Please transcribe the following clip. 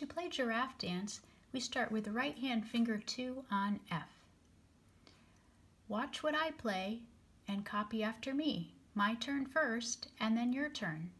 To play giraffe dance, we start with right hand finger 2 on F. Watch what I play and copy after me. My turn first and then your turn.